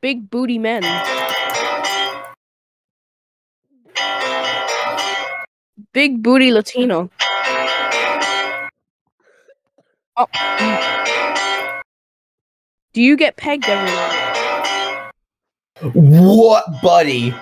big booty men. Big booty Latino. Oh. Do you get pegged every night? What, buddy?